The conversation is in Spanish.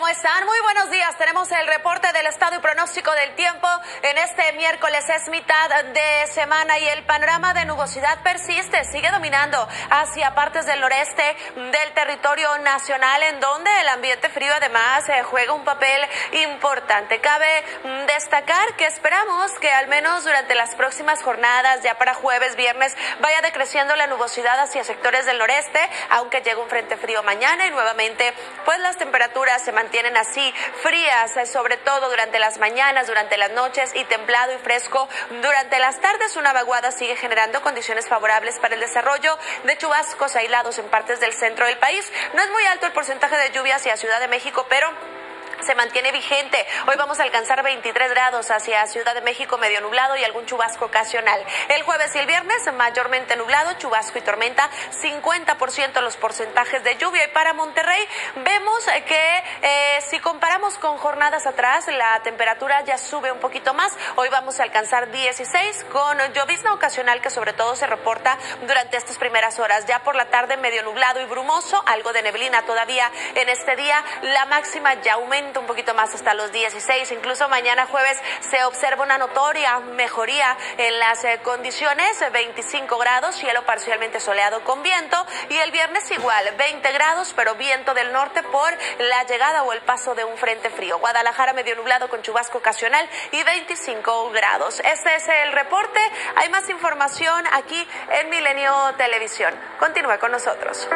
¿Cómo están? Muy buenos días. Tenemos el reporte del estado y pronóstico del tiempo. En este miércoles es mitad de semana y el panorama de nubosidad persiste, sigue dominando hacia partes del noreste del territorio nacional, en donde el ambiente frío además eh, juega un papel importante. Cabe destacar que esperamos que al menos durante las próximas jornadas, ya para jueves, viernes, vaya decreciendo la nubosidad hacia sectores del noreste, aunque llegue un frente frío mañana y nuevamente, pues las temperaturas se mantienen así frías, eh, sobre todo durante las mañanas, durante las noches y templado y fresco durante las tardes. Una vaguada sigue generando condiciones favorables para el desarrollo de chubascos aislados en partes del centro del país. No es muy alto el porcentaje de lluvia hacia Ciudad de México, pero se mantiene vigente. Hoy vamos a alcanzar 23 grados hacia Ciudad de México, medio nublado y algún chubasco ocasional. El jueves y el viernes, mayormente nublado, chubasco y tormenta, 50% los porcentajes de lluvia. Y para Monterrey, vemos que eh, comparamos con jornadas atrás, la temperatura ya sube un poquito más. Hoy vamos a alcanzar 16 con llovizna ocasional que sobre todo se reporta durante estas primeras horas. Ya por la tarde, medio nublado y brumoso, algo de neblina todavía en este día. La máxima ya aumenta un poquito más hasta los 16. Incluso mañana jueves se observa una notoria mejoría en las eh, condiciones, 25 grados, cielo parcialmente soleado con viento y el viernes igual, 20 grados, pero viento del norte por la llegada o el de un frente frío. Guadalajara medio nublado con chubasco ocasional y 25 grados. Este es el reporte. Hay más información aquí en Milenio Televisión. Continúa con nosotros.